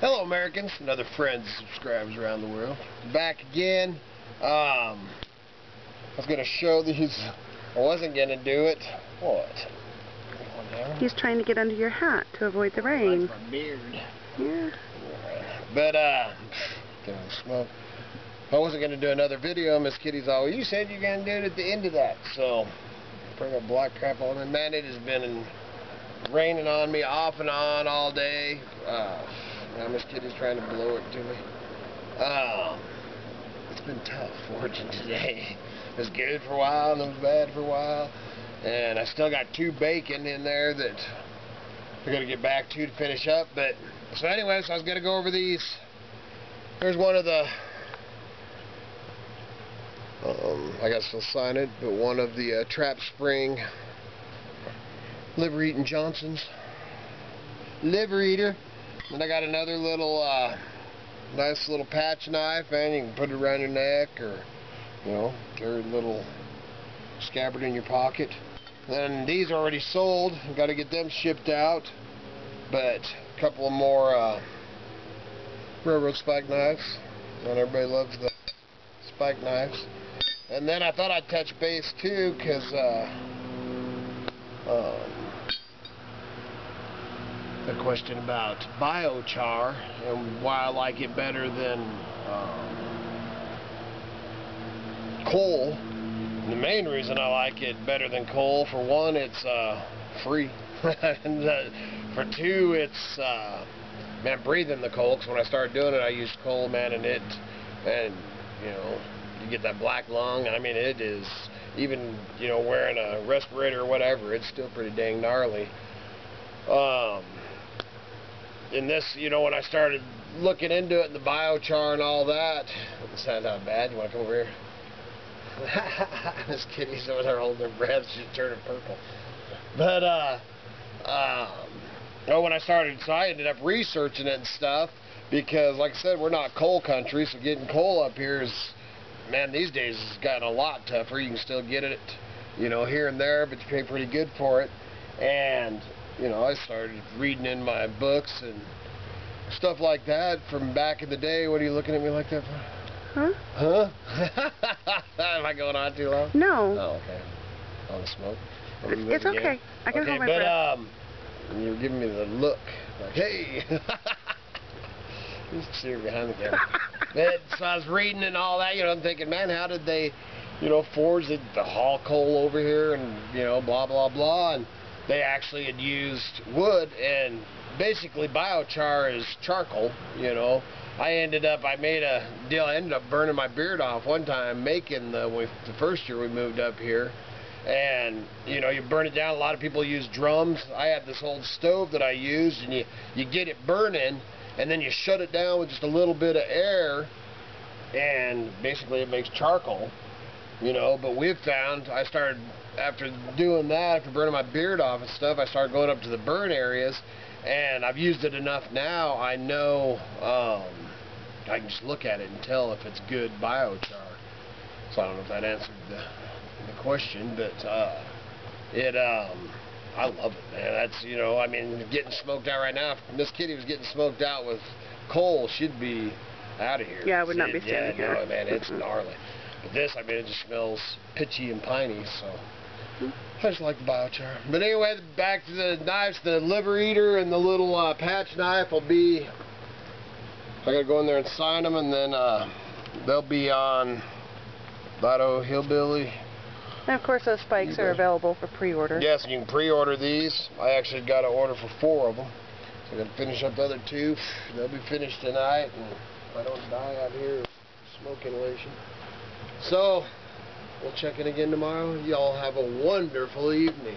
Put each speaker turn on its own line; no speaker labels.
Hello Americans and other friends and subscribers around the world. Back again. Um, I was going to show these. I wasn't going to do it. What?
He's trying to get under your hat to avoid the rain.
my beard.
Yeah.
But, uh, getting smoke. I wasn't going to do another video. Miss Kitty's all, you said you're going to do it at the end of that. So, bring a black crap on me. Man, it has been raining on me off and on all day. Uh, now Miss Kitty's trying to blow it to me. Um, it's been tough foraging today. It was good for a while and it was bad for a while. And I still got two bacon in there that we're going to get back to to finish up. But So anyway, so I was going to go over these. There's one of the, um, I guess I'll sign it, but one of the uh, Trap Spring liver eating Johnsons. Liver eater. And I got another little uh, nice little patch knife and you can put it around your neck or you know, a little scabbard in your pocket. And these are already sold. Got to get them shipped out. But a couple more uh, railroad spike knives. And everybody loves the spike knives. And then I thought I'd touch base too, because uh, um, a question about biochar and why I like it better than um, coal. The main reason I like it better than coal, for one, it's uh, free. and uh, for two, it's uh, man breathing the coal. Cause when I started doing it, I used coal, man, and it, and you know, you get that black lung. I mean, it is even you know wearing a respirator or whatever. It's still pretty dang gnarly. Um, in this, you know, when I started looking into it, and the biochar and all that, doesn't bad. You want to come over here? this kitty's over there holding her breath. She's turning purple. But, uh, um, oh, when I started, so I ended up researching it and stuff because, like I said, we're not coal country, so getting coal up here is, man, these days has gotten a lot tougher. You can still get it, you know, here and there, but you pay pretty good for it. And, you know, I started reading in my books and stuff like that from back in the day. What are you looking at me like that for?
Huh?
Huh? Am I going on too long?
No.
Oh, okay. On the smoke.
It's, it's okay. I can
okay,
hold my
but,
breath.
um, you're giving me the look. Like, hey. Just see her behind the camera. but, so I was reading and all that, you know, I'm thinking, man, how did they, you know, forge the, the haul coal over here and, you know, blah, blah, blah. And they actually had used wood and basically biochar is charcoal, you know. I ended up, I made a deal, I ended up burning my beard off one time making the, we, the first year we moved up here. And, you know, you burn it down. A lot of people use drums. I had this old stove that I used, and you, you get it burning, and then you shut it down with just a little bit of air, and basically it makes charcoal, you know. But we've found, I started, after doing that, after burning my beard off and stuff, I started going up to the burn areas, and I've used it enough now, I know, um, I can just look at it and tell if it's good biochar. So I don't know if that answered the, the question, but uh, it, um, I love it, man. That's, you know, I mean, getting smoked out right now. If Miss Kitty was getting smoked out with coal, she'd be out of here.
Yeah, I would not be
yeah,
standing here.
no, man, it's gnarly. But this, I mean, it just smells pitchy and piney, so I just like the biochar. But anyway, back to the knives, the liver eater and the little uh, patch knife will be, I gotta go in there and sign them, and then uh, they'll be on Idaho Hillbilly.
And of course, those spikes are available for pre-order.
Yes, you can pre-order these. I actually got an order for four of them. So I'm gonna finish up the other two. They'll be finished tonight, and if I don't die out here smoke inhalation. So, we'll check in again tomorrow. Y'all have a wonderful evening.